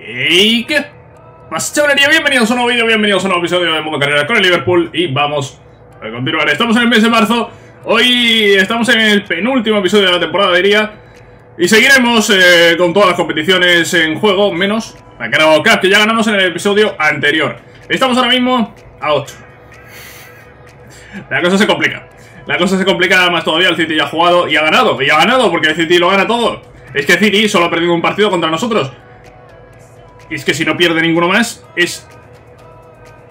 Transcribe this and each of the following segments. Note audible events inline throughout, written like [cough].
¿Y qué? Más chavalería, bienvenidos a un nuevo vídeo, bienvenidos a un nuevo episodio de Modo Carrera con el Liverpool y vamos a continuar. Estamos en el mes de marzo, hoy estamos en el penúltimo episodio de la temporada, diría, y seguiremos eh, con todas las competiciones en juego, menos la Carabao Cup, que ya ganamos en el episodio anterior. Estamos ahora mismo a 8. La cosa se complica. La cosa se complica más todavía, el City ya ha jugado y ha ganado, y ha ganado porque el City lo gana todo. Es que City solo ha perdido un partido contra nosotros. Es que si no pierde ninguno más, es...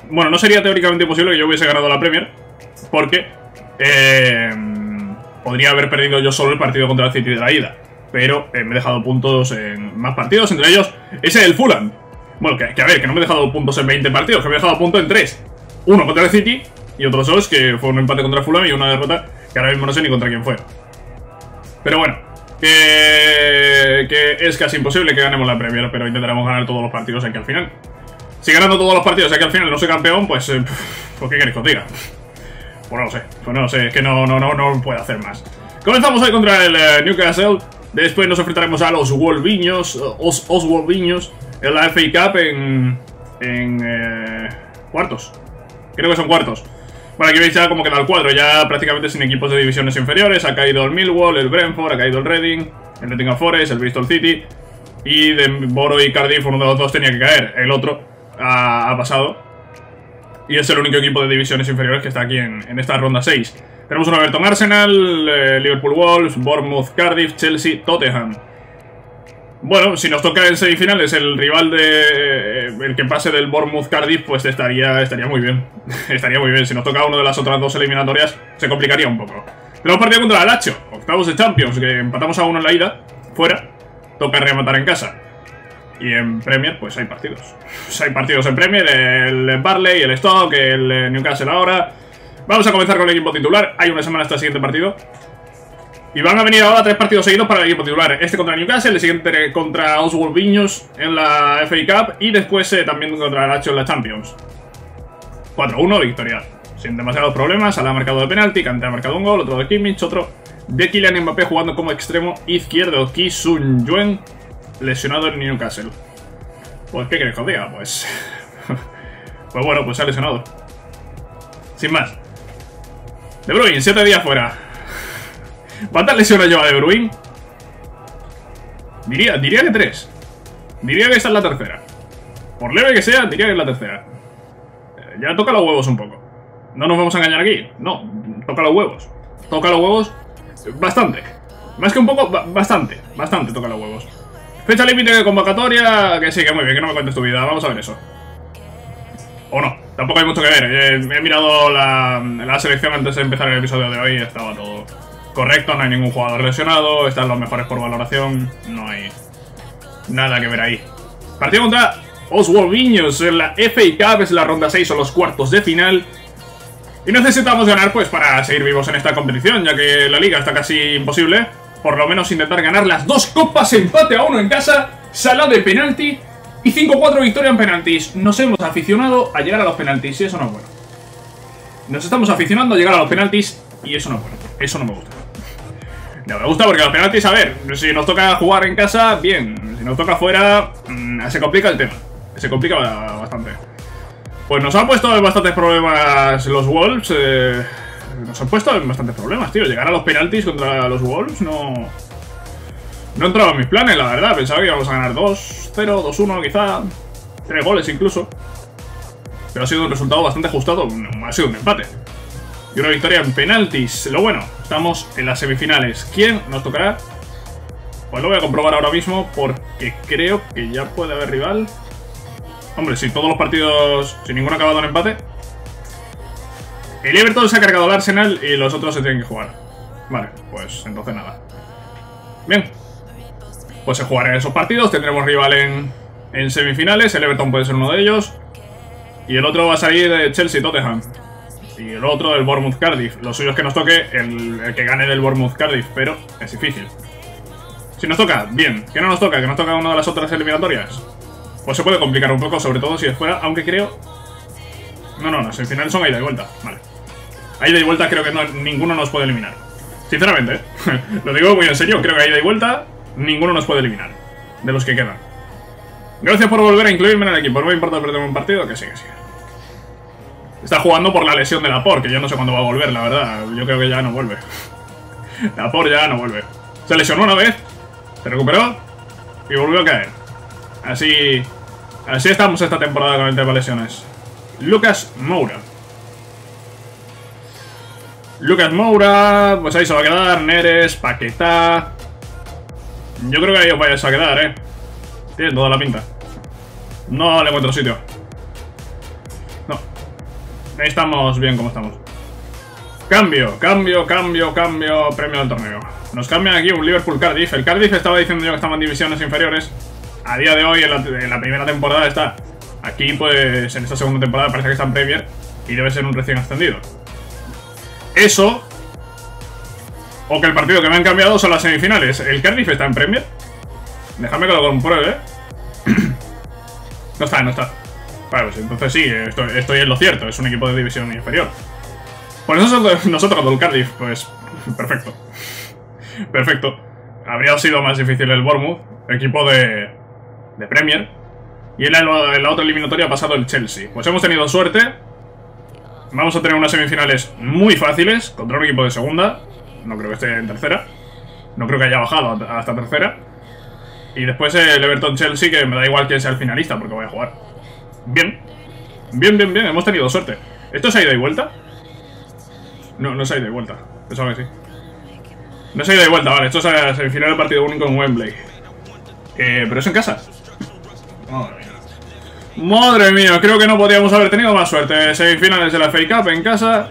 Bueno, no sería teóricamente posible que yo hubiese ganado la Premier, porque eh, podría haber perdido yo solo el partido contra el City de la ida. Pero eh, me he dejado puntos en más partidos, entre ellos ese el Fulham. Bueno, que, que, a ver, que no me he dejado puntos en 20 partidos, que me he dejado puntos en 3. Uno contra el City y otros dos que fue un empate contra el Fulham y una derrota que ahora mismo no sé ni contra quién fue. Pero bueno, que, es casi imposible que ganemos la Premier, pero intentaremos ganar todos los partidos aquí al final. Si ganando todos los partidos aquí al final no soy campeón, pues... Eh, pues ¿qué queréis que os diga? Pues no lo sé, pues no lo sé, es que no, no, no, no puedo hacer más. Comenzamos hoy contra el uh, Newcastle, después nos enfrentaremos a los Wolviños, os, os Wolviños, en la FA Cup en... en... Eh, cuartos. Creo que son cuartos. Bueno, aquí veis ya como queda el cuadro, ya prácticamente sin equipos de divisiones inferiores. Ha caído el Millwall, el Brentford, ha caído el Reading, el Nottingham Forest, el Bristol City. Y de Boro y Cardiff, uno de los dos tenía que caer. El otro ha, pasado. Y es el único equipo de divisiones inferiores que está aquí en, en esta ronda 6. Tenemos un Everton Arsenal, eh, Liverpool Wolves, Bournemouth Cardiff, Chelsea, Tottenham. Bueno, si nos toca en semifinales el rival de... El que pase del Bournemouth Cardiff, pues estaría, estaría muy bien. [laughs] estaría muy bien. Si nos toca uno de las otras dos eliminatorias, se complicaría un poco. Tenemos partido contra el Lacho, octavos de Champions, que empatamos a uno en la ida, fuera. Toca rematar en casa. Y en Premier, pues hay partidos. [laughs] Hay partidos en Premier, el Barley, el Stock, el Newcastle ahora. Vamos a comenzar con el equipo titular. Hay una semana hasta el siguiente partido. Y van a venir ahora tres partidos seguidos para el equipo titular. Este contra Newcastle, el siguiente contra Oswald Viños en la FA Cup y después eh, también contra el en la Champions. 4-1, victoria. Sin demasiados problemas, Salah ha marcado de penalti, Kanté ha marcado un gol, otro de Kimmich, otro de Kylian Mbappé jugando como extremo izquierdo. Ki Sun Yuen, lesionado en Newcastle. Pues, ¿qué que os? Pues... [laughs] pues bueno, pues se ha lesionado. Sin más. De Bruyne, 7 días fuera. ¿Cuántas lesiones lleva De Bruyne? Diría, diría que tres. Diría que esta es la tercera. Por leve que sea, diría que es la tercera. Eh, ya toca los huevos un poco. No nos vamos a engañar aquí. No, toca los huevos. Toca los huevos bastante. Más que un poco, bastante. Bastante toca los huevos. Fecha límite de convocatoria. Que sí, que muy bien, que no me cuentes tu vida. Vamos a ver eso. O no, tampoco hay mucho que ver. He, he mirado la, la selección antes de empezar el episodio de hoy. Estaba todo correcto, no hay ningún jugador lesionado, están los mejores por valoración, no hay nada que ver ahí. Partido contra Oswald Viños en la FA Cup, es la ronda 6 o los cuartos de final. Y necesitamos ganar pues para seguir vivos en esta competición, ya que la liga está casi imposible. Por lo menos intentar ganar las dos copas, empate a uno en casa, sala de penalti y 5-4 victoria en penaltis. Nos hemos aficionado a llegar a los penaltis y eso no es bueno. Nos estamos aficionando a llegar a los penaltis y eso no es bueno. Eso no me gusta. No me gusta porque los penaltis, a ver, si nos toca jugar en casa, bien. Si nos toca fuera, mmm, se complica el tema. Se complica bastante. Pues nos han puesto bastantes problemas los Wolves. Eh, nos han puesto bastantes problemas, tío. Llegar a los penaltis contra los Wolves no... No entraba en mis planes, la verdad. Pensaba que íbamos a ganar 2-0, 2-1 quizá. 3 goles incluso. Pero ha sido un resultado bastante ajustado. Ha sido un empate. Y una victoria en penaltis. Lo bueno, estamos en las semifinales. ¿Quién nos tocará? Pues lo voy a comprobar ahora mismo porque creo que ya puede haber rival. Hombre, si todos los partidos, si ninguno ha acabado en empate. El Everton se ha cargado al Arsenal y los otros se tienen que jugar. Vale, pues entonces nada. Bien. Pues se jugarán esos partidos, tendremos rival en, en semifinales. El Everton puede ser uno de ellos. Y el otro va a salir de Chelsea-Tottenham y el otro del Bournemouth Cardiff. Lo suyo es que nos toque el, que gane del Bournemouth Cardiff, pero es difícil. Si nos toca, bien. ¿Qué no nos toca? ¿Que nos toca una de las otras eliminatorias? Pues se puede complicar un poco, sobre todo si es fuera, aunque creo... No, no, las semifinales son a ida y vuelta, vale. A ida y vuelta creo que no, ninguno nos puede eliminar. Sinceramente. [laughs] Lo digo muy en serio, creo que ida y vuelta ninguno nos puede eliminar. De los que quedan. Gracias por volver a incluirme en el equipo. No me importa perder un partido, que sí, que sí. Está jugando por la lesión de Lapor, que yo no sé cuándo va a volver, la verdad. Yo creo que ya no vuelve. [laughs] Lapor ya no vuelve. Se lesionó una vez, se recuperó y volvió a caer. Así, así estamos esta temporada con el tema lesiones. Lucas Moura. Lucas Moura, pues ahí se va a quedar. Neres, Paquetá. Yo creo que ahí os vais a quedar, eh. Tiene toda la pinta. No le encuentro sitio. Estamos bien como estamos. Cambio, cambio, cambio, cambio, premio del torneo. Nos cambian aquí un Liverpool Cardiff. El Cardiff estaba diciendo yo que estaba en divisiones inferiores. A día de hoy, en la, primera temporada está. Aquí, pues, en esta segunda temporada parece que está en Premier y debe ser un recién ascendido. Eso, o que el partido que me han cambiado son las semifinales. ¿El Cardiff está en Premier? Déjame que lo compruebe, [clears throat] no está, no está. Pues entonces sí, estoy, estoy, en lo cierto. Es un equipo de división inferior. Por eso [laughs] nosotros con el Cardiff, pues perfecto. [laughs] Perfecto. Habría sido más difícil el Bournemouth, equipo de, de Premier. Y en la, en la otra eliminatoria ha pasado el Chelsea. Pues hemos tenido suerte. Vamos a tener unas semifinales muy fáciles contra un equipo de segunda. No creo que esté en tercera. No creo que haya bajado hasta tercera. Y después el Everton-Chelsea, que me da igual quién sea el finalista, porque voy a jugar. Bien. Bien, bien, bien. Hemos tenido suerte. ¿Esto se ha ido y vuelta? No, no se ha ido y vuelta. Pensaba que sí. No se ha ido y vuelta, vale. Esto es el semifinal del partido único en Wembley. Eh, pero es en casa. Madre mía. Madre mía, creo que no podíamos haber tenido más suerte. Semifinales de la FA Cup en casa.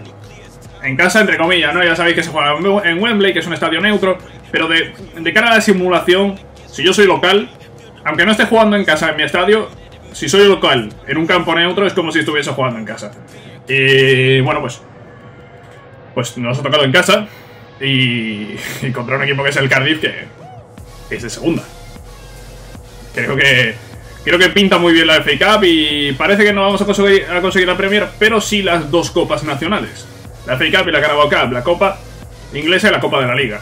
En casa, entre comillas, ¿no? Ya sabéis que se juega en Wembley, que es un estadio neutro. Pero de, de cara a la simulación, si yo soy local, aunque no esté jugando en casa en mi estadio, si soy local en un campo neutro es como si estuviese jugando en casa. Y bueno, pues pues nos ha tocado en casa y, y contra un equipo que es el Cardiff que es de segunda. Creo que creo que pinta muy bien la FA Cup y parece que no vamos a conseguir, a conseguir la Premier, pero sí las dos copas nacionales. La FA Cup y la Carabao Cup, la copa inglesa y la copa de la liga.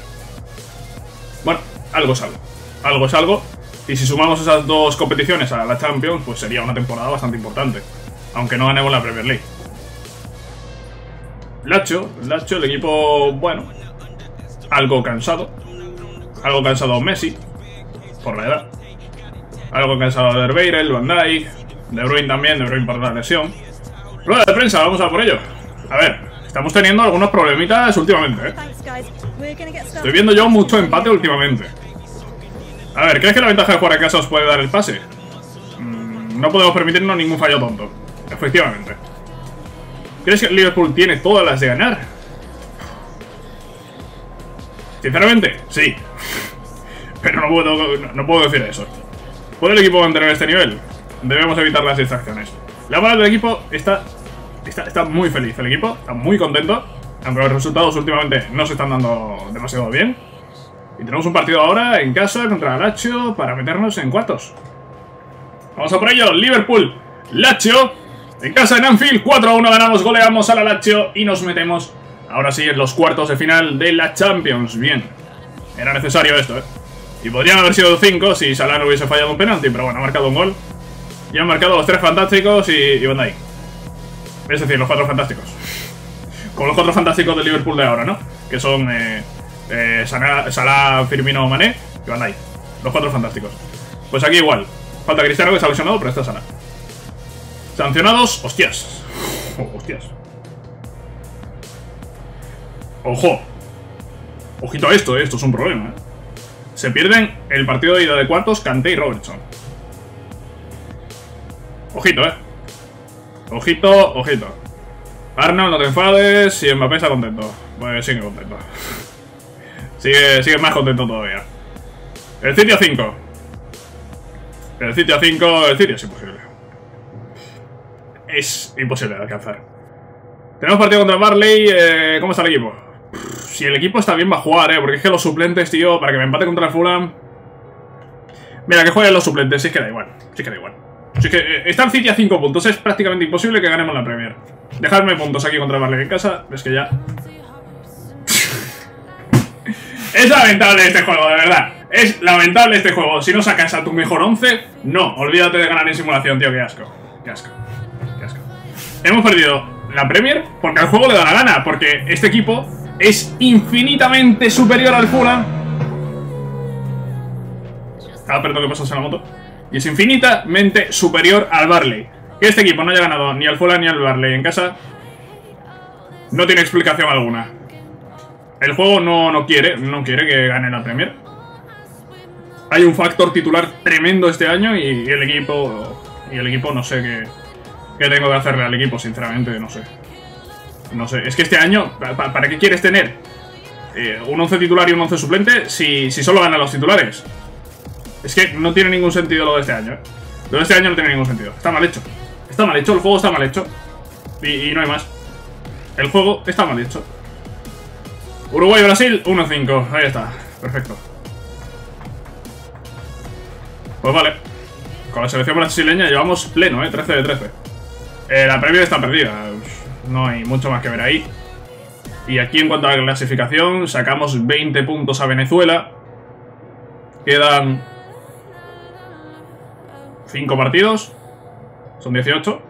Bueno, algo es algo. Algo es algo. Y si sumamos esas dos competiciones a la Champions, pues sería una temporada bastante importante. Aunque no ganemos la Premier League. Lacho, Lacho, el equipo, bueno, algo cansado. Algo cansado Messi, por la edad. Algo cansado de Derbeirel, Van Dijk, De Bruyne también, De Bruyne por la lesión. Rueda de prensa, vamos a por ello. A ver, estamos teniendo algunos problemitas últimamente, ¿eh? Estoy viendo yo mucho empate últimamente. A ver, ¿crees que la ventaja de jugar a casa os puede dar el pase? Mm, no podemos permitirnos ningún fallo tonto. Efectivamente. ¿Crees que Liverpool tiene todas las de ganar? Sinceramente, sí. [laughs] Pero no puedo, no, puedo decir eso. ¿Puede el equipo mantener este nivel? Debemos evitar las distracciones. La bala del equipo está, está, está muy feliz. El equipo está muy contento. Aunque los resultados últimamente no se están dando demasiado bien. Y tenemos un partido ahora en casa contra Lazio para meternos en cuartos. Vamos a por ello. Liverpool, Lazio en casa en Anfield, 4-1 ganamos, goleamos a la Lazio y nos metemos ahora sí en los cuartos de final de la Champions. Bien, era necesario esto, ¿eh? Y podrían haber sido 5 si Salah no hubiese fallado un penalti, pero bueno, ha marcado un gol. Y han marcado los tres fantásticos y, y Van Dijk. Es decir, los cuatro fantásticos. Como los cuatro fantásticos del Liverpool de ahora, ¿no? Que son eh, eh, Salah, Firmino, Mané y Van Dijk. Los cuatro fantásticos. Pues aquí igual. Falta Cristiano que está lesionado, pero está Salah. Sancionados, hostias. Oh, hostias. Ojo. Ojito a esto, eh. esto es un problema. Eh. Se pierden el partido de ida de cuartos Kanté y Robertson. Ojito, eh. Ojito, ojito. Arnold, no te enfades. Y Mbappé está contento. Pues sigue contento. Sigue, sigue más contento todavía. El sitio 5. El sitio 5. El sitio es imposible es imposible de alcanzar. Tenemos partido contra Barley. Eh, ¿Cómo está el equipo? si el equipo está bien va a jugar, ¿eh? Porque es que los suplentes, tío, para que me empate contra el Fulham... Mira, que jueguen los suplentes, si es que da igual. Si es que da igual. Si es que eh, está el City a 5 puntos, es prácticamente imposible que ganemos la Premier. Dejadme puntos aquí contra Barley en casa, es que ya... es lamentable este juego, de verdad. Es lamentable este juego. Si no sacas a tu mejor 11, no. Olvídate de ganar en simulación, tío. Qué asco. Qué asco. Qué asco. Hemos perdido la Premier porque al juego le da la gana. Porque este equipo es infinitamente superior al Fulham. Ah, perdón que pasas en la moto. Y es infinitamente superior al Barley. Que este equipo no haya ganado ni al Fulham ni al Barley en casa. No tiene explicación alguna. El juego no, no quiere, no quiere que gane la Premier. Hay un factor titular tremendo este año y, el equipo. Y el equipo no sé qué, qué tengo que hacerle al equipo, sinceramente, no sé. No sé, es que este año, ¿para, qué quieres tener eh, un 11 titular y un 11 suplente si, si solo ganan los titulares? Es que no tiene ningún sentido lo de este año. ¿eh? Lo de este año no tiene ningún sentido. Está mal hecho. Está mal hecho, el juego está mal hecho. Y, no hay más. El juego está mal hecho. Uruguay-Brasil, 1-5. Ahí está. Perfecto. Pues vale. Con la selección brasileña llevamos pleno, ¿eh? 13 de 13. Eh, la previa está perdida. No hay mucho más que ver ahí. Y aquí en cuanto a la clasificación, sacamos 20 puntos a Venezuela. Quedan 5 partidos. Son 18.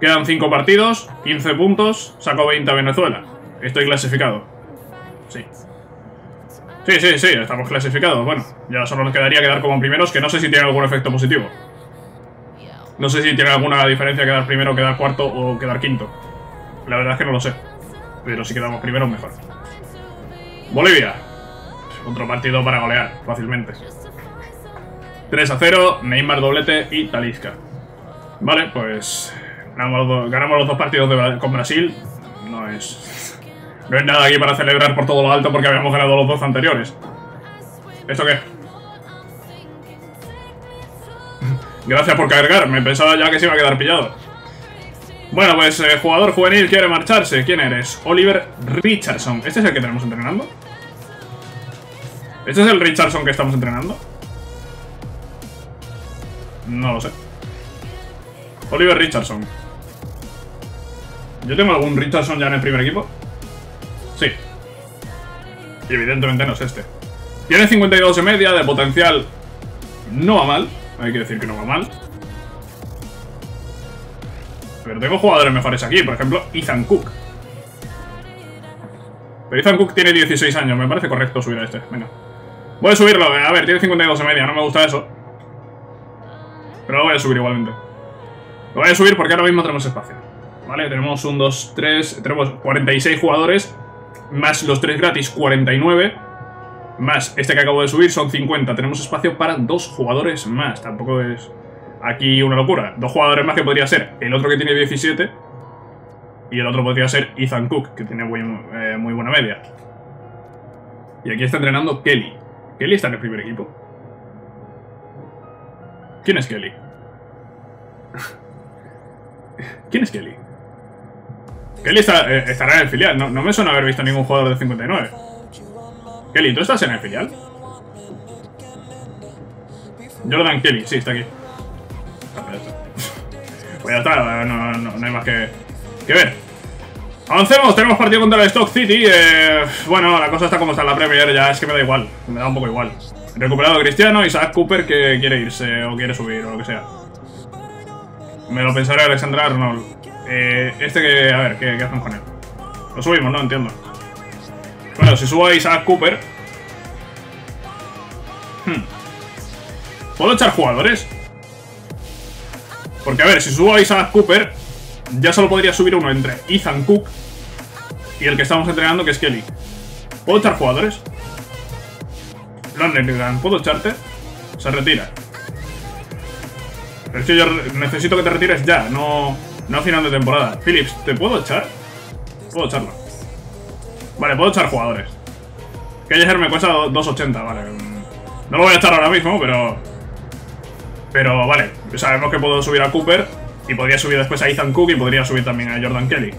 Quedan 5 partidos, 15 puntos, saco 20 a Venezuela. Estoy clasificado. Sí. Sí, sí, sí, estamos clasificados. Bueno, ya solo nos quedaría quedar como primeros, que no sé si tiene algún efecto positivo. No sé si tiene alguna diferencia quedar primero, quedar cuarto o quedar quinto. La verdad es que no lo sé. Pero si quedamos primero, mejor. Bolivia. Otro partido para golear, fácilmente. 3 a 0, Neymar doblete y Talisca. Vale, pues ganamos los, dos partidos con Brasil. No es... No es nada aquí para celebrar por todo lo alto porque habíamos ganado los dos anteriores. ¿Esto qué? [laughs] Gracias por cargar, me pensaba ya que se iba a quedar pillado. Bueno, pues eh, jugador juvenil quiere marcharse. ¿Quién eres? Oliver Richardson. ¿Este es el que tenemos entrenando? ¿Este es el Richardson que estamos entrenando? No lo sé. Oliver Richardson. ¿Yo tengo algún Richardson ya en el primer equipo? Sí. Y evidentemente no es este. Tiene 52 de media, de potencial no va mal. Hay que decir que no va mal. Pero tengo jugadores mejores aquí, por ejemplo, Ethan Cook. Pero Ethan Cook tiene 16 años, me parece correcto subir a este. Venga. Voy a subirlo, a ver, tiene 52 de media, no me gusta eso. Pero lo voy a subir igualmente. Lo voy a subir porque ahora mismo tenemos espacio. ¿Vale? Tenemos un 2, 3, tenemos 46 jugadores, más los 3 gratis, 49. Más este que acabo de subir son 50. Tenemos espacio para dos jugadores más. Tampoco es aquí una locura. Dos jugadores más que podría ser el otro que tiene 17 y el otro podría ser Ethan Cook, que tiene muy, eh, muy buena media. Y aquí está entrenando Kelly. Kelly está en el primer equipo. ¿Quién es Kelly? [laughs] ¿Quién es Kelly? Kelly eh, estará en el filial. No, no, me suena haber visto ningún jugador de 59. Kelly, ¿tú estás en el filial? Jordan Kelly, sí, está aquí. Pues ya está, no, no, hay más que, que, ver. Avancemos, tenemos partido contra el Stock City. Eh, bueno, la cosa está como está en la Premier, ya es que me da igual, me da un poco igual. Recuperado Cristiano, Isaac Cooper que quiere irse o quiere subir o lo que sea. Me lo pensaré Alexander Arnold. Eh, este que, a ver, ¿qué, ¿qué, hacemos con él? Lo subimos, no entiendo. Bueno, si subo a Cooper... Hmm. ¿Puedo echar jugadores? Porque, a ver, si subo a Isaac Cooper, ya solo podría subir uno entre Ethan Cook y el que estamos entrenando, que es Kelly. ¿Puedo echar jugadores? London, ¿puedo echarte? Se retira. Pero es que yo necesito que te retires ya, no, no a final de temporada. Phillips, ¿te puedo echar? Puedo echarlo. Vale, puedo echar jugadores. Ayer me cuesta 2.80, vale. No lo voy a echar ahora mismo, pero... Pero vale, sabemos que puedo subir a Cooper y podría subir después a Ethan Cook y podría subir también a Jordan Kelly.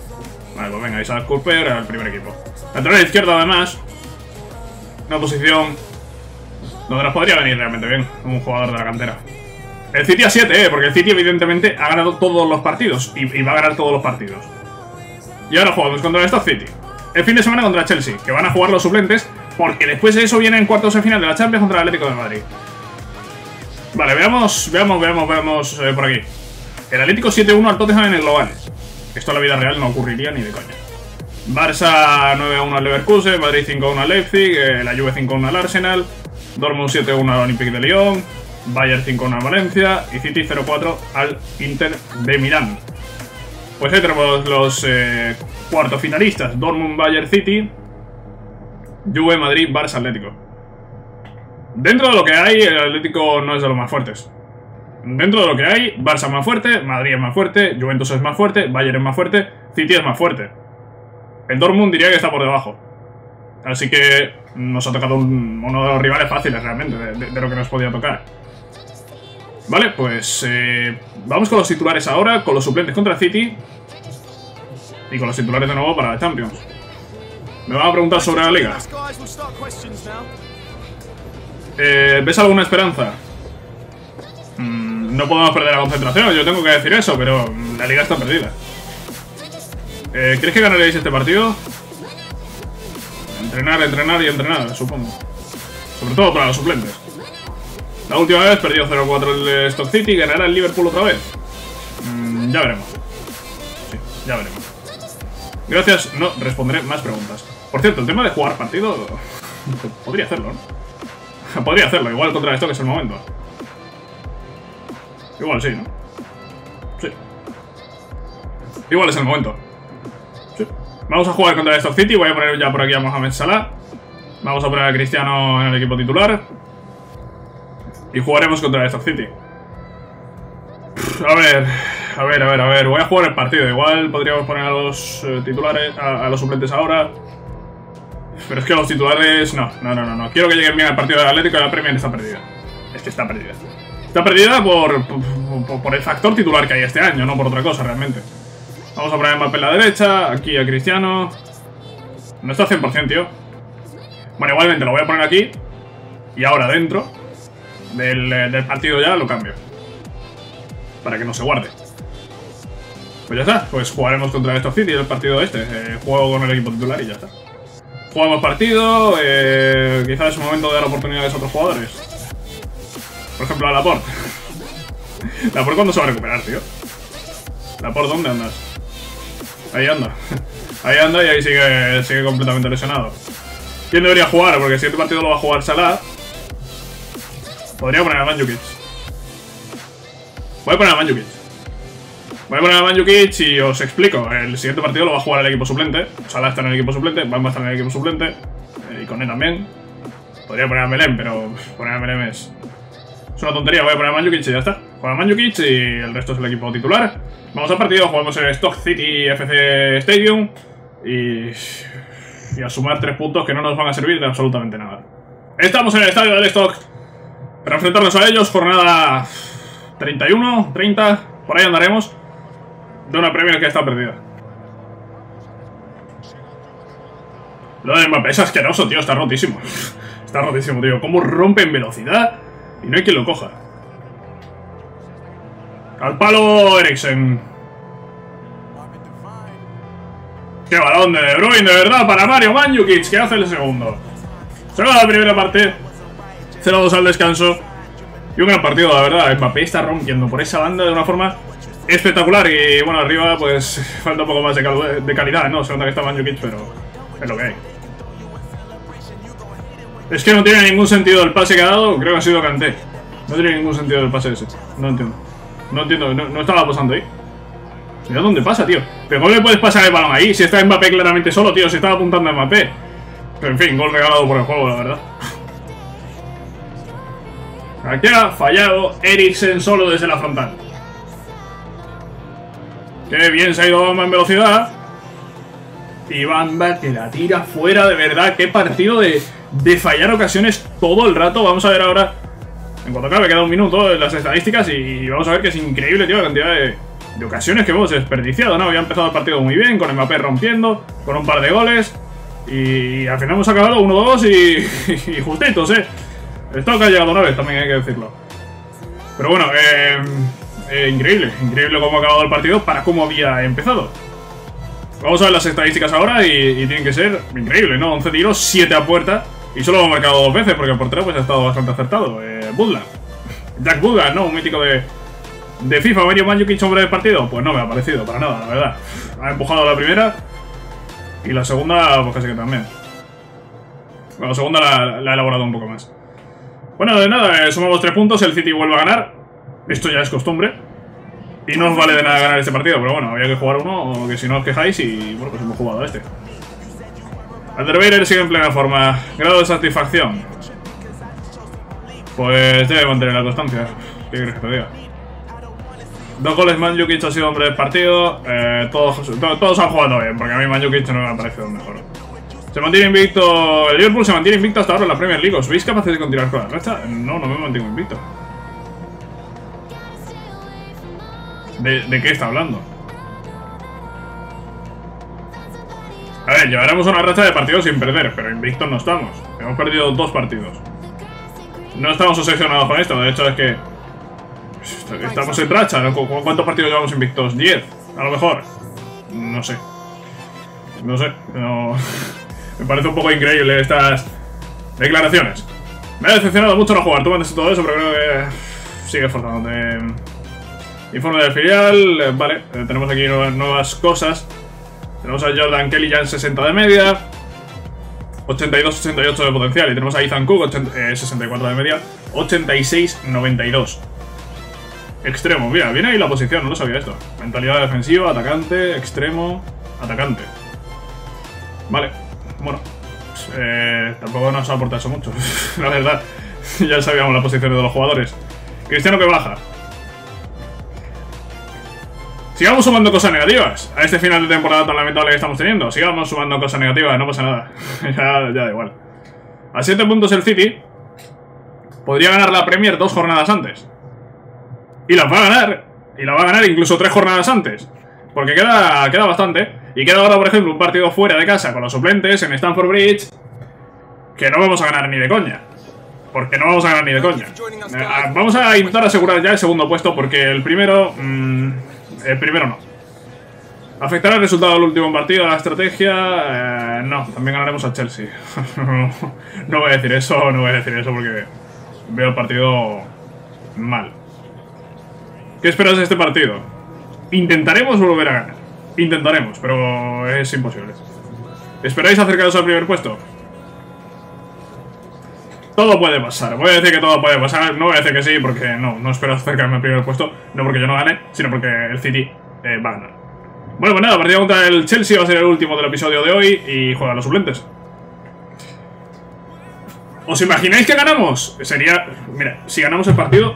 Vale, pues venga, Isaac Cooper al primer equipo. Lateral izquierda además. Una posición donde nos podría venir realmente bien un jugador de la cantera. El City a 7, ¿eh? Porque el City evidentemente ha ganado todos los partidos y, va a ganar todos los partidos. Y ahora jugamos contra el Stock City. El fin de semana contra Chelsea, que van a jugar los suplentes Porque después de eso viene en cuartos de final de la Champions contra el Atlético de Madrid. Vale, veamos, veamos, veamos, veamos eh, por aquí. El Atlético 7-1 al Tottenham en el global. Esto en la vida real no ocurriría ni de coña. Barça 9-1 al Leverkusen, Madrid 5-1 al Leipzig, eh, la Juve 5-1 al Arsenal, Dortmund 7-1 al Olympique de Lyon, Bayern 5-1 al Valencia y City 0-4 al Inter de Milán. Pues ahí tenemos los eh, cuartos finalistas, Dortmund, Bayern, City, Juve, Madrid, Barça, Atlético. Dentro de lo que hay, el Atlético no es de los más fuertes. Dentro de lo que hay, Barça es más fuerte, Madrid es más fuerte, Juventus es más fuerte, Bayern es más fuerte, City es más fuerte. El Dortmund diría que está por debajo. Así que nos ha tocado uno de los rivales fáciles realmente, de, lo que nos podía tocar. Vale, pues eh, vamos con los titulares ahora, con los suplentes contra City y con los titulares de nuevo para la Champions. Me van a preguntar sobre la liga. Eh, ¿Ves alguna esperanza? Mm, no podemos perder la concentración, yo tengo que decir eso, pero la liga está perdida. Eh, ¿Crees que ganaréis este partido? Entrenar, entrenar y entrenar, supongo. Sobre todo para los suplentes. La última vez perdió 0-4 el Stock City y ganará el Liverpool otra vez. Mm, ya veremos. Sí, ya veremos. Gracias, no responderé más preguntas. Por cierto, el tema de jugar partido... [laughs] Podría hacerlo, ¿no? [laughs] Podría hacerlo, igual contra esto que es el momento. Igual sí, ¿no? Sí. Igual es el momento. Sí. Vamos a jugar contra el Stock City. Voy a poner ya por aquí a Mohamed Salah. Vamos a poner a Cristiano en el equipo titular. Y jugaremos contra el Stock City. A ver, a ver, a ver, a ver. Voy a jugar el partido. Igual podríamos poner a los eh, titulares, a los suplentes ahora. Pero es que los titulares... No, no, no, no. Quiero que lleguen bien al partido del Atlético y la Premier está perdida. Es que está perdida. Está perdida por, por, el factor titular que hay este año, no por otra cosa realmente. Vamos a poner a Mbappé en la derecha, aquí a Cristiano. No está 100%, tío. Bueno, igualmente lo voy a poner aquí. Y ahora dentro del, del partido ya lo cambio. Para que no se guarde. Pues ya está, pues jugaremos contra estos City el partido este. Eh, juego con el equipo titular y ya está. Jugamos partido, eh, quizás es el momento de dar oportunidades a otros jugadores. Por ejemplo, a Laporte. [laughs] Laporte, ¿cuándo se va a recuperar, tío? Laporte, ¿dónde andas? Ahí anda. [laughs] Ahí anda y ahí sigue, sigue completamente lesionado. ¿Quién debería jugar? Porque si este partido lo va a jugar Salah. Podría poner a Manjukic. Voy a poner a Manjukic. Voy a poner a Manjukic y os explico. El siguiente partido lo va a jugar el equipo suplente. Salah está en el equipo suplente, Bamba está en el equipo suplente. Eh, y con él también. Podría poner a Melem, pero poner a Melem es... Es una tontería, voy a poner a Manjukic y ya está. Juega Manjukic y el resto es el equipo titular. Vamos al partido, jugamos en Stock City FC Stadium. Y... Y a sumar tres puntos que no nos van a servir de absolutamente nada. Estamos en el estadio del Stock. Para enfrentarnos a ellos, jornada 31, 30, por ahí andaremos de una premia que está perdida. Lo de Mbappé es asqueroso, tío. Está rotísimo. Está rotísimo, tío. Cómo rompe en velocidad y no hay quien lo coja. Al palo Eriksen. Qué balón de De Bruyne, de verdad, para Mario Manjukic, que hace el segundo. Se va la primera parte. 0-2 al descanso. Y un gran partido, la verdad. Mbappé está rompiendo por esa banda de una forma espectacular. Y bueno, arriba pues [laughs] falta un poco más de, de calidad, ¿no? Se nota que está Manjukic, pero es lo que hay. Es que no tiene ningún sentido el pase que ha dado, creo que ha sido Kanté. No tiene ningún sentido el pase ese. No entiendo. No entiendo, no, estaba pasando ahí. Mira dónde pasa, tío. Pero ¿cómo le puedes pasar el balón ahí? Si está Mbappé claramente solo, tío. Se estaba apuntando a Mbappé. Pero en fin, gol regalado por el juego, la verdad. Aquí ha fallado Eriksen solo desde la frontal. Qué bien se ha ido Bamba en velocidad. Y Bamba que la tira fuera, de verdad. Qué partido de, de fallar ocasiones todo el rato. Vamos a ver ahora, en cuanto acabe, queda un minuto en las estadísticas. Y vamos a ver que es increíble, tío, la cantidad de, de ocasiones que hemos desperdiciado, ¿no? Había empezado el partido muy bien, con Mbappé rompiendo, con un par de goles. Y al final hemos acabado 1-2 y, [laughs] y, justitos, ¿eh? Esto que ha llegado una vez, también hay que decirlo. Pero bueno, eh, eh, increíble, increíble cómo ha acabado el partido para cómo había empezado. Vamos a ver las estadísticas ahora y, tienen que ser increíbles, ¿no? 11 tiros, 7 a puerta Y solo hemos marcado dos veces porque el portero pues ha estado bastante acertado. Eh, Budla. Jack Budla, ¿no? Un mítico de, de FIFA. ¿Ha venido Manjukic hombre del partido? Pues no me ha parecido, para nada, la verdad. Ha empujado la primera y la segunda, pues casi que también. Bueno, la segunda la, la, he elaborado un poco más. Bueno, de nada, eh, sumamos tres puntos, el City vuelve a ganar. Esto ya es costumbre. Y no os vale de nada ganar este partido, pero bueno, había que jugar uno, que si no os quejáis y bueno, pues hemos jugado a este. Alderweiler sigue en plena forma. Grado de satisfacción. Pues debe mantener la constancia. ¿Qué quieres que te diga? Dos goles Manjukic ha sido hombre del partido. Eh, todos, todos han jugado bien, porque a mí Manjukic no me ha parecido el mejor. Se mantiene invicto. El Liverpool se mantiene invicto hasta ahora en la Premier League. ¿Os veis capaces de continuar con la racha? No, no me mantengo invicto. ¿De, ¿De qué está hablando? A ver, llevaremos una racha de partidos sin perder, pero invictos no estamos. Hemos perdido dos partidos. No estamos obsesionados con esto, de hecho es que... Estamos en racha, ¿cuántos partidos llevamos invictos? ¿10? A lo mejor. No sé. No sé, no... Me parece un poco increíble estas declaraciones. Me ha decepcionado mucho no jugar, tú mandas todo eso, pero creo que sigue esforzándote. Informe del filial, vale, eh, tenemos aquí nuevas cosas. Tenemos a Jordan Kelly ya en 60 de media. 82-88 de potencial. Y tenemos a Ethan Cook, 64 eh, de media. 86-92. Extremo, mira, viene ahí la posición, no lo sabía esto. Mentalidad defensiva, atacante, extremo, atacante. Vale, bueno. Pues, eh, tampoco nos aporta eso mucho, [laughs] la verdad. [laughs] ya sabíamos la posición de los jugadores. Cristiano que baja. Sigamos sumando cosas negativas a este final de temporada tan lamentable que estamos teniendo. Sigamos sumando cosas negativas, no pasa nada. [laughs] ya, da igual. A 7 puntos el City podría ganar la Premier dos jornadas antes. Y las va a ganar. Y la va a ganar incluso tres jornadas antes. Porque queda, queda bastante. Y queda ahora, por ejemplo, un partido fuera de casa con los suplentes en Stanford Bridge. Que no vamos a ganar ni de coña. Porque no vamos a ganar ni de coña. Eh, vamos a intentar asegurar ya el segundo puesto porque el primero... Mmm, el primero no. ¿Afectará el resultado del último partido a la estrategia? Eh, no, también ganaremos a Chelsea. [laughs] no voy a decir eso, no voy a decir eso porque veo el partido mal. ¿Qué esperas de este partido? Intentaremos volver a ganar. Intentaremos, pero es imposible. ¿Esperáis acercaros al primer puesto? Todo puede pasar. Voy a decir que todo puede pasar. No voy a decir que sí, porque no, no espero acercarme al primer puesto. No porque yo no gane, sino porque el City eh, va a ganar. Bueno, pues nada, partida contra el Chelsea va a ser el último del episodio de hoy y juega los suplentes. ¿Os imagináis que ganamos? Sería... Mira, si ganamos el partido,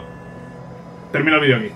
termino el vídeo aquí.